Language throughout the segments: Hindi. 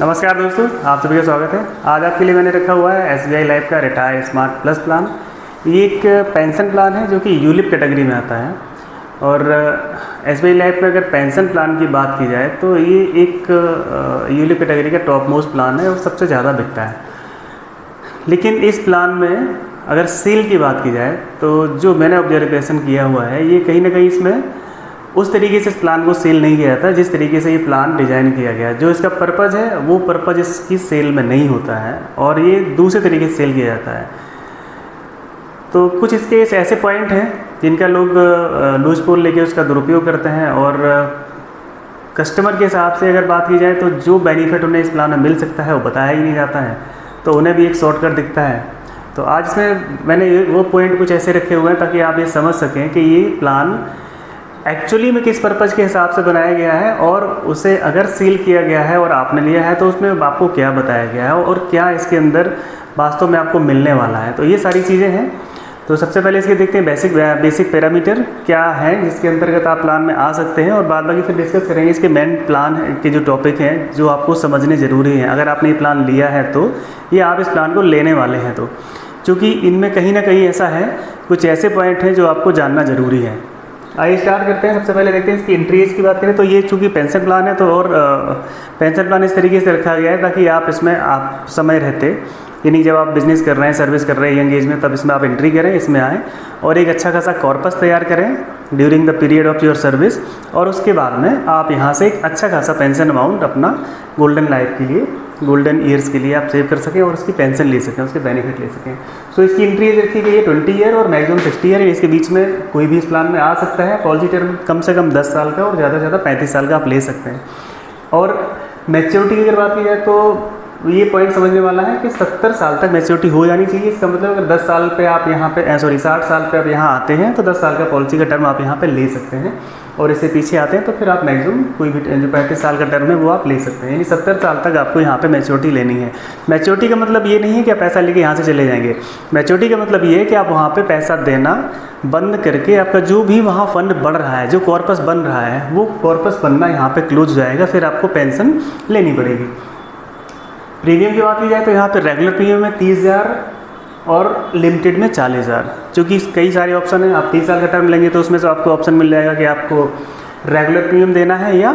नमस्कार दोस्तों, आप सभी का स्वागत है। आज आपके लिए मैंने रखा हुआ है एस बी लाइफ का रिटायर स्मार्ट प्लस प्लान ये एक पेंशन प्लान है जो कि यूलिप कैटेगरी में आता है। और एस बी लाइफ में अगर पेंशन प्लान की बात की जाए तो ये एक यूलिप कैटेगरी का टॉप मोस्ट प्लान है और सबसे ज़्यादा बिकता है। लेकिन इस प्लान में अगर सेल की बात की जाए तो जो मैंने ऑब्जर्वेशन किया हुआ है, ये कहीं ना कहीं इसमें उस तरीके से इस प्लान को सेल नहीं किया जाता, जिस तरीके से ये प्लान डिज़ाइन किया गया। जो इसका पर्पज़ है, वो पर्पज़ इसकी सेल में नहीं होता है और ये दूसरे तरीके से सेल किया जाता है। तो कुछ इसके इस ऐसे पॉइंट हैं, जिनका लोग लूज पोल लेके उसका दुरुपयोग करते हैं और कस्टमर के हिसाब से अगर बात की जाए तो जो बेनिफिट उन्हें इस प्लान में मिल सकता है, वो बताया ही नहीं जाता है। तो उन्हें भी एक शॉर्टकट दिखता है। तो आज इसमें मैंने वो पॉइंट कुछ ऐसे रखे हुए हैं ताकि आप ये समझ सकें कि ये प्लान एक्चुअली में किस पर्पज़ के हिसाब से बनाया गया है और उसे अगर सील किया गया है और आपने लिया है तो उसमें आपको क्या बताया गया है और क्या इसके अंदर वास्तव में आपको मिलने वाला है? तो ये सारी चीज़ें हैं। तो सबसे पहले इसके देखते हैं बेसिक बेसिक पैरामीटर क्या है, जिसके अंतर्गत आप प्लान में आ सकते हैं और बाद बाकी फिर डिस्कस करेंगे इसके मेन प्लान के जो टॉपिक हैं, जो आपको समझने ज़रूरी हैं। अगर आपने ये प्लान लिया है तो ये आप इस प्लान को लेने वाले हैं तो। क्योंकि इनमें कहीं ना कहीं ऐसा है, कुछ ऐसे पॉइंट हैं जो आपको जानना ज़रूरी है। आइए स्टार्ट करते हैं। सबसे पहले देखते हैं इसकी एंट्री एज की बात करें तो ये चूँकि पेंशन प्लान है तो और पेंशन प्लान इस तरीके से रखा गया है ताकि आप इसमें, आप समय रहते। यानी जब आप बिज़नेस कर रहे हैं सर्विस कर रहे हैं यंग एज में, तब इसमें आप एंट्री करें, इसमें आएँ और एक अच्छा खासा कॉर्पस तैयार करें during the period of your service और उसके बाद में आप यहाँ से एक अच्छा खासा पेंशन अमाउंट अपना गोल्डन लाइफ के लिए गोल्डन ईयर्स के लिए आप सेव कर सकें और उसकी पेंशन ले सकें उसके बेनिफिट ले सकें। सो so, इसकी एंट्री एज रखी गई है ट्वेंटी ईयर और मैक्सिमम सिक्सटी ईयर इसके बीच में कोई भी इस प्लान में आ सकता है। पॉलिसी टर्म कम से कम दस साल का और ज़्यादा से ज़्यादा पैंतीस साल का आप ले सकते हैं। और मेच्योरिटी की अगर बात की जाए तो ये पॉइंट समझने वाला है कि 70 साल तक मैच्योरिटी हो जानी चाहिए। इसका मतलब अगर 10 साल पे आप यहाँ पे सॉरी 60 साल पे आप यहाँ आते हैं तो 10 साल का पॉलिसी का टर्म आप यहाँ पे ले सकते हैं। और इससे पीछे आते हैं तो फिर आप मैक्सिमम कोई भी जो पैंतीस साल का टर्म है, वो आप ले सकते हैं। यानी सत्तर साल तक आपको यहाँ पे मैच्योरिटी लेनी है। मैच्योरिटी का मतलब ये नहीं है कि आप पैसा लेके यहाँ से चले जाएँगे। मैच्योरिटी का मतलब ये है कि आप वहाँ पर पैसा देना बंद करके आपका जो भी वहाँ फंड बढ़ रहा है, जो कॉर्पस बन रहा है, वो कॉर्पस बनना यहाँ पर क्लोज हो जाएगा, फिर आपको पेंशन लेनी पड़ेगी। प्रीमियम की बात की जाए तो यहाँ पर रेगुलर प्रीमियम है तीस हज़ार और लिमिटेड में चालीस हज़ार। चूँकि कई सारे ऑप्शन हैं, आप तीस साल का टर्म लेंगे तो उसमें से आपको ऑप्शन मिल जाएगा कि आपको रेगुलर प्रीमियम देना है या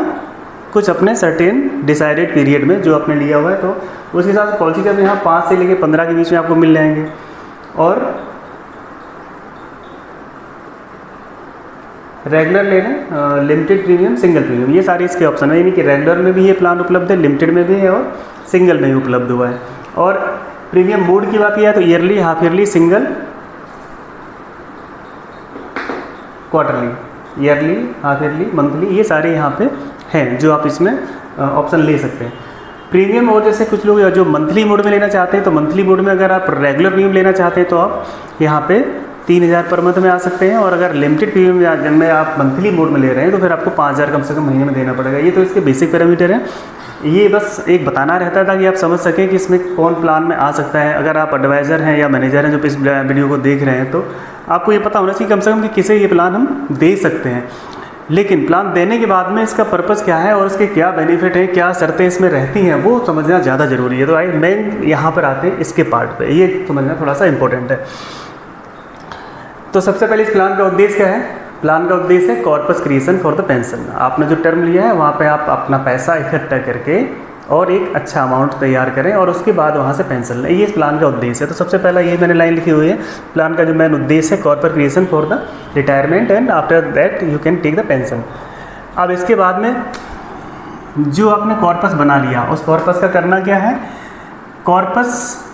कुछ अपने सर्टेन डिसाइडेड पीरियड में जो आपने लिया हुआ है तो उस हिसाब से पॉलिसी टर्म यहाँ पाँच से लेकर पंद्रह के बीच में आपको मिल जाएँगे। और रेगुलर ले लें लिमिटेड प्रीमियम सिंगल प्रीमियम ये सारे इसके ऑप्शन है, यानी कि रेगुलर में भी ये प्लान उपलब्ध है लिमिटेड में भी है और सिंगल में ही उपलब्ध हुआ है। और प्रीमियम मोड की बात की जाए तो yearly half yearly single quarterly yearly half yearly monthly ये सारे यहाँ पे हैं जो आप इसमें ऑप्शन ले सकते हैं। प्रीमियम और जैसे कुछ लोग जो मंथली मोड में लेना चाहते हैं तो मंथली मोड में अगर आप रेगुलर प्रीमियम लेना चाहते हैं तो आप यहाँ पे तीन हज़ार पर मंथ में आ सकते हैं और अगर लिमिटेड प्रीमियम में आप मंथली मोड में ले रहे हैं तो फिर आपको पाँच हज़ार कम से कम महीने में देना पड़ेगा। ये तो इसके बेसिक पैरामीटर हैं। ये बस एक बताना रहता था कि आप समझ सकें कि इसमें कौन प्लान में आ सकता है। अगर आप एडवाइज़र हैं या मैनेजर हैं जो इस वीडियो को देख रहे हैं तो आपको ये पता होना चाहिए कम से कम कि किसे ये प्लान हम दे सकते हैं। लेकिन प्लान देने के बाद में इसका पर्पज़ क्या है और इसके क्या बेनिफिट हैं, क्या शर्तें इसमें रहती हैं, वो समझना ज़्यादा ज़रूरी है। तो आई मेन यहाँ पर आते हैं इसके पार्ट पर ये समझना थोड़ा सा इम्पोर्टेंट है। तो सबसे पहले इस प्लान का उद्देश्य क्या है? प्लान का उद्देश्य है corpus creation for the pension आपने जो टर्म लिया है, वहाँ पे आप अपना पैसा इकट्ठा करके और एक अच्छा अमाउंट तैयार करें और उसके बाद वहाँ से पेंशन लें। ये इस प्लान का उद्देश्य है। तो सबसे पहला ये मैंने लाइन लिखी हुई है। प्लान का जो मेन उद्देश्य है corpus creation for the retirement and after that you can take the pension अब इसके बाद में जो आपने कॉर्पस बना लिया, उस कॉर्पस का करना क्या है? कॉर्पस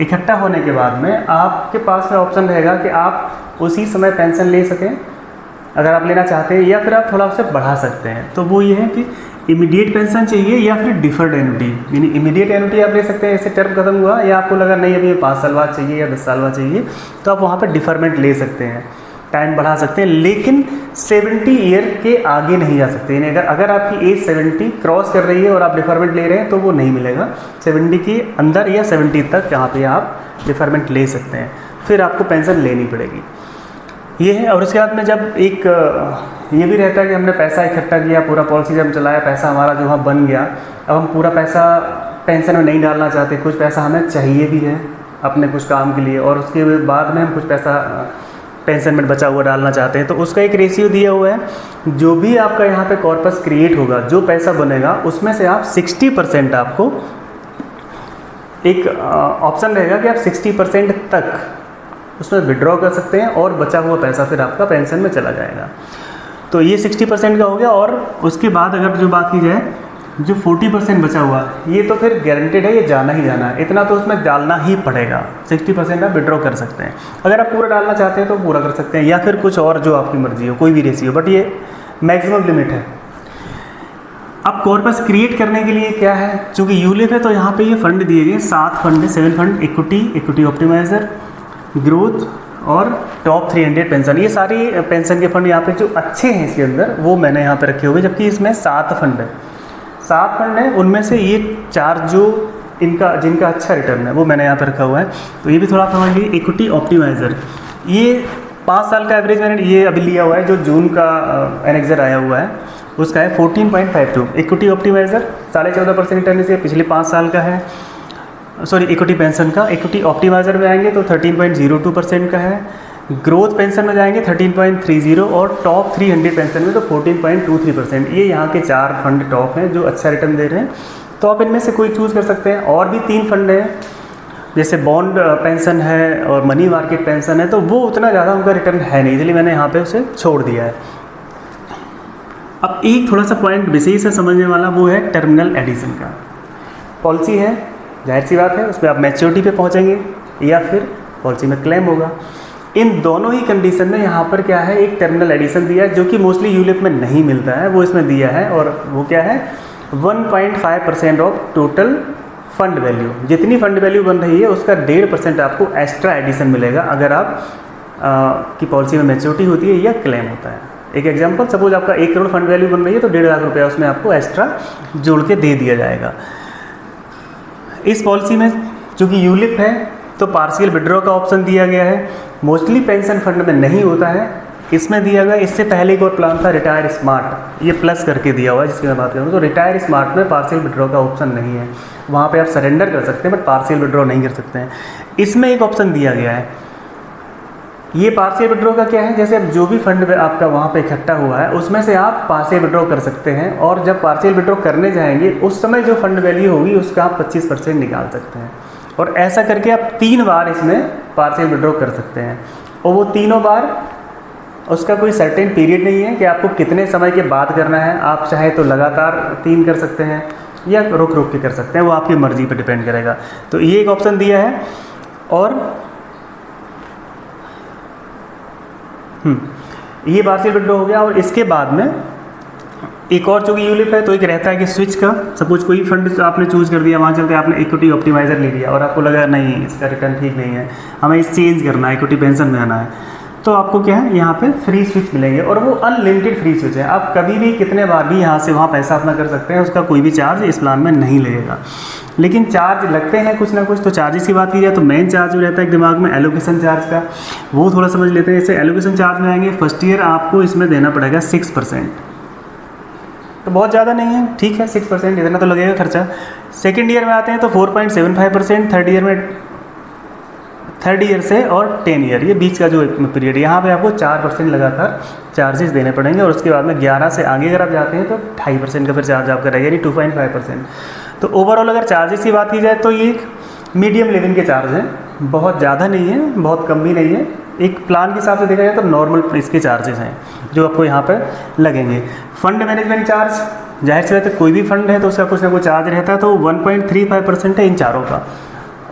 इकट्ठा होने के बाद में आपके पास में ऑप्शन रहेगा कि आप उसी समय पेंशन ले सकें। अगर आप लेना चाहते हैं या फिर आप थोड़ा उसे बढ़ा सकते हैं तो वो ये है कि इमीडिएट पेंशन चाहिए या फिर डिफर्ड एनुटी यानी इमीडिएट एनुटी आप ले सकते हैं, ऐसे टर्म खत्म हुआ या आपको लगा नहीं, अभी पाँच साल बाद चाहिए या दस साल बाद चाहिए तो आप वहाँ पर डिफरमेंट ले सकते हैं। टाइम बढ़ा सकते हैं, लेकिन 70 ईयर के आगे नहीं जा सकते। यानी अगर अगर आपकी एज 70 क्रॉस कर रही है और आप डिफरमेंट ले रहे हैं तो वो नहीं मिलेगा। 70 के अंदर या 70 तक यहाँ पे आप डिफरमेंट ले सकते हैं, फिर आपको पेंशन लेनी पड़ेगी। ये है, और उसके बाद में जब एक ये भी रहता है कि हमने पैसा इकट्ठा किया, पूरा पॉलिसी जब चलाया, पैसा हमारा जो वहाँ बन गया, अब हम पूरा पैसा पेंशन में नहीं डालना चाहते, कुछ पैसा हमें चाहिए भी है अपने कुछ काम के लिए, और उसके बाद में हम कुछ पैसा पेंशन में बचा हुआ डालना चाहते हैं। तो उसका एक रेशियो दिया हुआ है, जो भी आपका यहाँ पे कॉर्पस क्रिएट होगा, जो पैसा बनेगा, उसमें से आप 60 परसेंट आपको एक ऑप्शन रहेगा कि आप 60 परसेंट तक उसमें विड्रॉ कर सकते हैं और बचा हुआ पैसा फिर आपका पेंशन में चला जाएगा। तो ये 60 परसेंट का हो गया और उसके बाद अगर जो बात की जाए, जो 40 परसेंट बचा हुआ, ये तो फिर गारंटेड है, ये जाना ही जाना है। इतना तो उसमें डालना ही पड़ेगा। 60 परसेंट आप विड्रॉ कर सकते हैं। अगर आप पूरा डालना चाहते हैं तो पूरा कर सकते हैं, या फिर कुछ और जो आपकी मर्ज़ी हो, कोई भी रेसी हो बट ये मैक्सिमम लिमिट है। अब कॉर्पस क्रिएट करने के लिए क्या है? चूँकि यूलिप है तो यहाँ पे ये फंड दिए गए सात fund seven fund equity equity optimiser growth और टॉप 300 पेंशन। ये सारी पेंशन के फंड यहाँ पे जो अच्छे हैं इसके अंदर, वो मैंने यहाँ पे रखे हुए, जबकि इसमें सात फंड है। सात फंड है, उनमें से ये चार जो इनका, जिनका अच्छा रिटर्न है, वो मैंने यहाँ पे रखा हुआ है। तो ये भी थोड़ा समझ इक्विटी ऑप्टिमाइजर। ये पाँच साल का एवरेज मैंने ये अभी लिया हुआ है, जो जून का एनेक्जर आया हुआ है, उसका है fourteen point five two. Equity optimiser, साढ़े चौदह परसेंट रिटर्न से पिछले पाँच साल का है। सॉरी इक्विटी पेंशन का। इक्विटी ऑप्टिमाइजर में आएँगे तो 13.02 परसेंट का है। ग्रोथ पेंशन में जाएँगे 13.30 और टॉप 300 पेंशन में तो 14.23 परसेंट ये यहाँ के चार फंड टॉप हैं जो अच्छा रिटर्न दे रहे हैं। तो आप इनमें से कोई चूज़ कर सकते हैं। और भी तीन फंड हैं। जैसे बॉन्ड पेंशन है और मनी मार्केट पेंशन है तो वो उतना ज़्यादा उनका रिटर्न है नहीं। इसलिए मैंने यहाँ पे उसे छोड़ दिया है। अब एक थोड़ा सा पॉइंट विशेष है समझने वाला वो है टर्मिनल एडिशन का। पॉलिसी है ज़ाहिर सी बात है उसमें आप मैच्योरिटी पे पहुँचेंगे या फिर पॉलिसी में क्लेम होगा। इन दोनों ही कंडीशन में यहाँ पर क्या है एक टर्मिनल एडिशन दिया है जो कि मोस्टली यूलिप में नहीं मिलता है वो इसमें दिया है और वो क्या है 1.5 percent of total fund value जितनी फंड वैल्यू बन रही है उसका डेढ़ परसेंट आपको एक्स्ट्रा एडिशन मिलेगा अगर आप आ, की पॉलिसी में मेच्योरिटी होती है या क्लेम होता है। एक एग्जांपल सपोज़ आपका एक करोड़ फंड वैल्यू बन रही है तो डेढ़ लाख रुपया उसमें आपको एक्स्ट्रा जोड़ के दे दिया जाएगा। इस पॉलिसी में चूँकि यूलिप है तो पार्शियल विड्रॉ का ऑप्शन दिया गया है। मोस्टली पेंशन फंड में नहीं होता है। इसमें दिया गया, इससे पहले एक और प्लान था, रिटायर स्मार्ट। ये प्लस करके दिया हुआ है, जिसकी मैं बात करूँ तो रिटायर स्मार्ट में पार्शियल विड्रॉ का ऑप्शन नहीं है। वहाँ पे आप सरेंडर कर सकते हैं बट पार्शियल विड्रॉ नहीं कर सकते हैं। इसमें एक ऑप्शन दिया गया है। ये पार्शियल विड्रॉ का क्या है? जैसे जो भी फंड आपका वहाँ पे इकट्ठा हुआ है, उसमें से आप पार्शियल विड्रॉ कर सकते हैं और जब पार्शियल विड्रॉ करने जाएँगे, उस समय जो फंड वैल्यू होगी, उसका आप 25 परसेंट निकाल सकते हैं। और ऐसा करके आप तीन बार इसमें पार्शियल विड्रॉ कर सकते हैं। और वो तीनों बार, उसका कोई सर्टेन पीरियड नहीं है कि आपको कितने समय के बाद करना है। आप चाहे तो लगातार तीन कर सकते हैं या रुक रुक के कर सकते हैं, वो आपकी मर्ज़ी पर डिपेंड करेगा। तो ये एक ऑप्शन दिया है। और ये पार्शियल विंडो हो गया और इसके बाद में एक और चूँकि यूलिप है तो एक रहता है कि स्विच का। सपोज़ कोई फंड आपने चूज़ कर दिया, वहाँ चलते आपने इक्विटी ऑप्टिमाइजर ले लिया और आपको लगा, नहीं, इसका रिटर्न ठीक नहीं है। हमें इस चेंज करना है इक्विटी पेंशन में आना है। तो आपको क्या है, यहाँ पे फ्री स्विच मिलेंगे और वो अनलिमिटेड फ्री स्विच है। आप कभी भी, कितने बार भी यहाँ से वहाँ पैसा अपना कर सकते हैं, उसका कोई भी चार्ज इस प्लान में नहीं लगेगा। लेकिन चार्ज लगते हैं कुछ ना कुछ तो चार्जेस की बात की जाए तो मेन चार्ज जो रहता है दिमाग में एलोकेशन चार्ज का। वो थोड़ा समझ लेते हैं जैसे एलोकेशन चार्ज में आएँगे फ़र्स्ट ईयर आपको इसमें देना पड़ेगा सिक्स परसेंट तो बहुत ज़्यादा नहीं है, ठीक है सिक्स परसेंट इतना तो लगेगा खर्चा। सेकेंड ईयर में आते हैं तो four point seven five percent third year में थर्ड ईयर से और टेन ईयर ये बीच का जो पीरियड यहाँ पे आपको चार परसेंट लगातार चार्जेस देने पड़ेंगे और उसके बाद में ग्यारह से आगे अगर आप जाते हैं तो ढाई परसेंट का फिर चार्ज आपका रहेगा, यानी टू पॉइंट फाइव परसेंट तो ओवरऑल अगर चार्जेस की बात की जाए तो ये मीडियम लेवल के चार्ज हैं। बहुत ज़्यादा नहीं है, बहुत कम भी नहीं है। एक प्लान के हिसाब से देखा जाए तो नॉर्मल इसके चार्जेस हैं, जो आपको यहाँ पर लगेंगे। फंड मैनेजमेंट चार्ज ज़ाहिर सी बात है कोई भी फंड है तो उसका कुछ ना कुछ चार्ज रहता है तो 1.35 परसेंट है इन चारों का।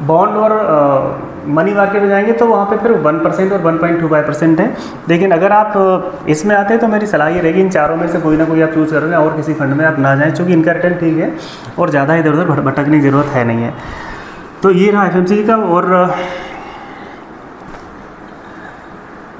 बॉन्ड और मनी मार्केट में जाएँगे तो वहाँ पे फिर वन परसेंट और one point two five percent है। लेकिन अगर आप इसमें आते हैं तो मेरी सलाह ये रहेगी, इन चारों में से कोई ना कोई आप चूज़ करोगे और किसी फंड में आप ना जाएँ चूँकि इनका रिटर्न ठीक है, और ज़्यादा इधर उधर भटकने की ज़रूरत है नहीं है। तो ये रहा एफ़ का, और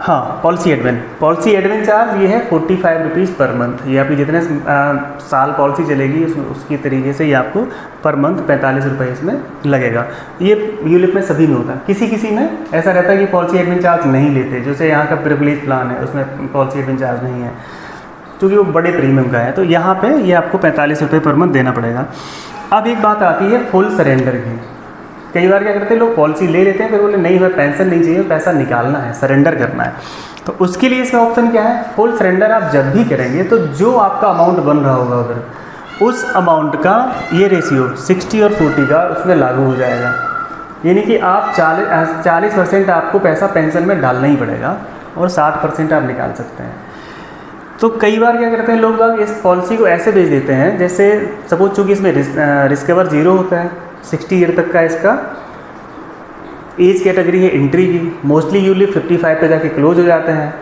हाँ policy admin policy admin charge ये है forty five rupees per month ये आपकी जितने आ, साल पॉलिसी चलेगी उस, उसकी तरीके से ये आपको पर मंथ पैंतालीस रुपये इसमें लगेगा। ये यूलिप में सभी में होता है। किसी किसी में ऐसा रहता है कि पॉलिसी एडमिन चार्ज नहीं लेते। जैसे यहाँ का प्रिवलेज प्लान है उसमें पॉलिसी एडमिन चार्ज नहीं है। क्योंकि वो बड़े प्रीमियम का है तो यहाँ पर ये आपको पैंतालीस रुपये पर मंथ देना पड़ेगा। अब एक बात आती है फुल सरेंडर की। कई बार क्या करते हैं, लोग पॉलिसी ले लेते हैं, फिर बोले नहीं, हमें पेंशन नहीं चाहिए, पैसा निकालना है सरेंडर करना है। तो उसके लिए इसमें ऑप्शन क्या है? फुल सरेंडर आप जब भी करेंगे तो जो आपका अमाउंट बन रहा होगा उधर उस अमाउंट का ये रेशियो 60 और 40 का उसमें लागू हो जाएगा। यानी कि आप चालीस चालीस परसेंट आपको पैसा पेंशन में डालना ही पड़ेगा और 60 परसेंट आप निकाल सकते हैं। तो कई बार क्या करते हैं, लोग इस पॉलिसी को ऐसे भेज देते हैं, जैसे सपोज़ चूँकि इसमें रिस्क कवर ज़ीरो होता है सिक्सटी ईयर तक का इसका। एज कैटेगरी है एंट्री की। मोस्टली यूली 55 पे जाके क्लोज हो जाते हैं।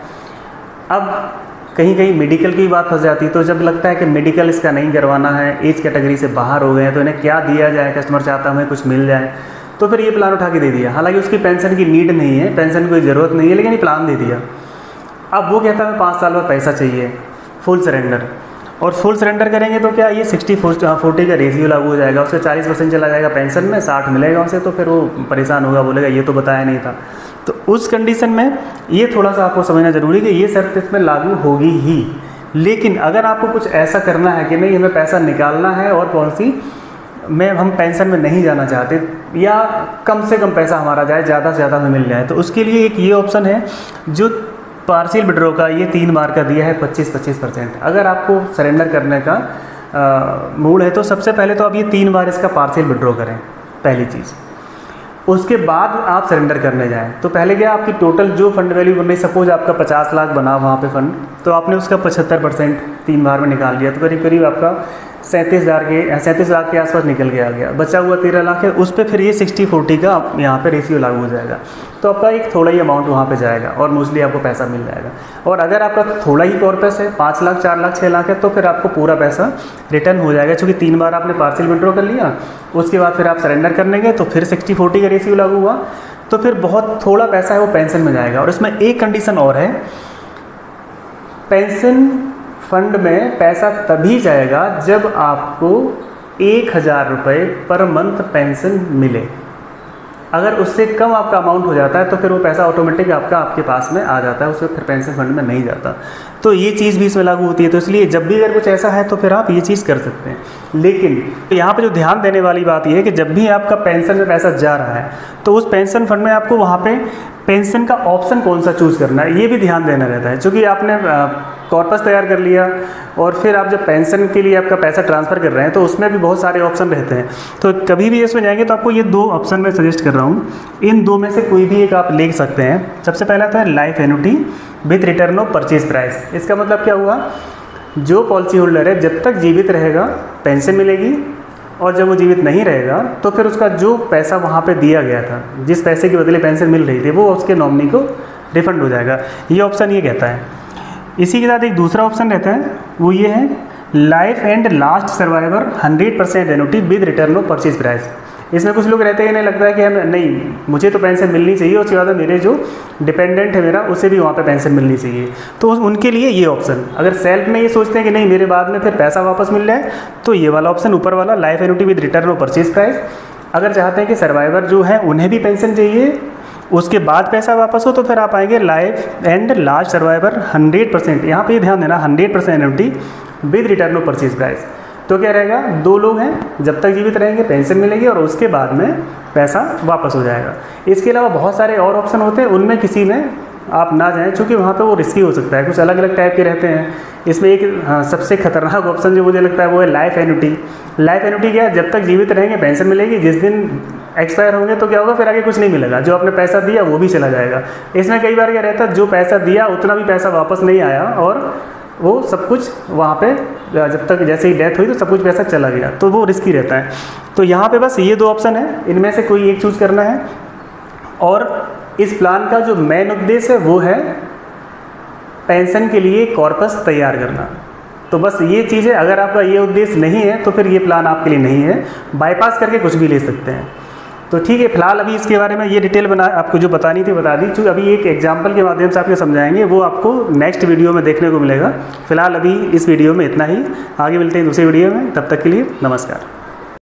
अब कहीं कहीं मेडिकल की बात फंस जाती है तो जब लगता है कि मेडिकल इसका नहीं करवाना है एज कैटेगरी से बाहर हो गए हैं तो इन्हें क्या दिया जाए? कस्टमर चाहता हमें कुछ मिल जाए। तो फिर ये प्लान उठा के दे दिया। हालाँकि उसकी पेंशन की नीड नहीं है पेंशन की कोई ज़रूरत नहीं है, लेकिन ये प्लान दे दिया। अब वो कहता है पाँच साल बाद पैसा चाहिए। फुल सरेंडर और फुल सरेंडर करेंगे तो क्या ये सिक्सटी फोर्टी का रेशियो लागू हो जाएगा, उससे चालीस परसेंट चला जाएगा पेंशन में, साठ मिलेगा उसे तो फिर वो परेशान होगा, बोलेगा ये तो बताया नहीं था। तो उस कंडीशन में ये थोड़ा सा आपको समझना ज़रूरी है कि ये शर्त इसमें लागू होगी ही। लेकिन अगर आपको कुछ ऐसा करना है कि नहीं, हमें पैसा निकालना है और पॉलिसी में, हम पेंशन में नहीं जाना चाहते, या कम से कम पैसा हमारा जाए, ज़्यादा से ज़्यादा हमें मिल जाए तो उसके लिए एक ये ऑप्शन है, जो पार्सियल विड्रो का ये तीन बार का दिया है 25-25 परसेंट। अगर आपको सरेंडर करने का मूड है तो सबसे पहले तो आप ये तीन बार इसका पार्सियल विड्रॉ करें, पहली चीज़। उसके बाद आप सरेंडर करने जाएँ। तो पहले क्या आपकी टोटल जो फंड वैल्यू बन रही, सपोज़ आपका 50 लाख बना वहाँ पे फंड तो आपने उसका 75 परसेंट तीन बार में निकाल लिया तो करीब करीब आपका सैंतीस हज़ार के, सैंतीस लाख के आसपास निकल के आ गया। बचा हुआ तेरह लाख है, उस पर फिर ये सिक्सटी फोर्टी का यहाँ पे रेशियो लागू हो जाएगा। तो आपका एक थोड़ा ही अमाउंट वहाँ पे जाएगा और मोस्टली आपको पैसा मिल जाएगा। और अगर आपका थोड़ा ही कॉर्पस है, पाँच लाख, चार लाख छः लाख है तो फिर आपको पूरा पैसा रिटर्न हो जाएगा। क्योंकि तीन बार आपने पार्सल विड्रॉ कर लिया, उसके बाद फिर आप सरेंडर करने गए तो फिर सिक्सटी फोर्टी का रेशियो लागू हुआ। तो फिर बहुत थोड़ा पैसा है वो पेंशन में जाएगा। और इसमें एक कंडीशन और है पेंशन फंड में पैसा तभी जाएगा जब आपको एक हज़ार रुपये पर मंथ पेंशन मिले। अगर उससे कम आपका अमाउंट हो जाता है तो फिर वो पैसा ऑटोमेटिक आपका आपके पास में आ जाता है, उसमें फिर पेंशन फंड में नहीं जाता। तो ये चीज़ भी इसमें लागू होती है। तो इसलिए जब भी अगर कुछ ऐसा है तो फिर आप ये चीज़ कर सकते हैं। लेकिन तो यहाँ पर जो ध्यान देने वाली बात यह है कि जब भी आपका पेंशन में पैसा जा रहा है तो उस पेंशन फंड में आपको वहाँ पर पेंशन का ऑप्शन कौन सा चूज़ करना है, ये भी ध्यान देना रहता है। क्योंकि आपने कॉर्पस तैयार कर लिया और फिर आप जब पेंशन के लिए आपका पैसा ट्रांसफ़र कर रहे हैं तो उसमें भी बहुत सारे ऑप्शन रहते हैं। तो कभी भी इसमें जाएँगे तो आपको ये दो ऑप्शन मैं सजेस्ट कर रहा हूँ। इन दो में से कोई भी एक आप ले सकते हैं। सबसे पहला तो है life annuity with return of purchase price इसका मतलब क्या हुआ? जो पॉलिसी होल्डर है, जब तक जीवित रहेगा पेंशन मिलेगी और जब वो जीवित नहीं रहेगा तो फिर उसका जो पैसा वहाँ पे दिया गया था, जिस पैसे के बदले पेंशन मिल रही थी, वो उसके नॉमिनी को रिफंड हो जाएगा। ये ऑप्शन ये कहता है। इसी के साथ एक दूसरा ऑप्शन रहता है, वो ये है life and last survivor hundred percent annuity with return of purchase price इसमें कुछ लोग रहते हैं, इन्हें लगता है कि हम, नहीं, मुझे तो पेंशन मिलनी चाहिए, उसके बाद मेरे जो डिपेंडेंट है मेरा, उसे भी वहाँ पे पेंशन मिलनी चाहिए। तो उनके लिए ये ऑप्शन अगर सेल्फ में ये सोचते हैं कि नहीं, मेरे बाद में फिर पैसा वापस मिल जाए तो ये वाला ऑप्शन ऊपर वाला life annuity with return of purchase price अगर चाहते हैं कि सर्वाइवर जो है, उन्हें भी पेंशन चाहिए उसके बाद पैसा वापस हो तो फिर आप आएँगे life and last survivor hundred percent यहाँ पर ध्यान देना hundred percent annuity with return of purchase price तो क्या रहेगा? दो लोग हैं, जब तक जीवित रहेंगे पेंशन मिलेगी और उसके बाद में पैसा वापस हो जाएगा। इसके अलावा बहुत सारे और ऑप्शन होते हैं, उनमें किसी में आप ना जाएँ क्योंकि वहाँ पे वो रिस्की हो सकता है। कुछ अलग अलग टाइप के रहते हैं। इसमें एक हाँ, सबसे खतरनाक ऑप्शन जो मुझे लगता है वो है लाइफ एनुटी लाइफ एनुटी क्या जब तक जीवित रहेंगे पेंशन मिलेगी जिस दिन एक्सपायर होंगे तो क्या होगा? फिर आगे कुछ नहीं मिलेगा। जो आपने पैसा दिया वो भी चला जाएगा। इसमें कई बार क्या रहता है जो पैसा दिया उतना भी पैसा वापस नहीं आया और वो सब कुछ वहाँ पे जब तक जैसे ही डेथ हुई तो सब कुछ पैसा चला गया। तो वो रिस्की रहता है। तो यहाँ पे बस ये दो ऑप्शन है। इनमें से कोई एक चूज़ करना है और इस प्लान का जो मेन उद्देश्य है, वो है पेंशन के लिए कॉर्पस तैयार करना। तो बस ये चीज़ है अगर आपका ये उद्देश्य नहीं है तो फिर ये प्लान आपके लिए नहीं है। बाईपास करके कुछ भी ले सकते हैं। तो ठीक है, फ़िलहाल अभी इसके बारे में ये डिटेल बना, आपको जो बतानी थी, बता दी। क्योंकि अभी एक एग्ज़ाम्पल के माध्यम से आपको समझाएँगे, वो आपको नेक्स्ट वीडियो में देखने को मिलेगा। फ़िलहाल अभी इस वीडियो में इतना ही। आगे मिलते हैं दूसरे वीडियो में। तब तक के लिए नमस्कार।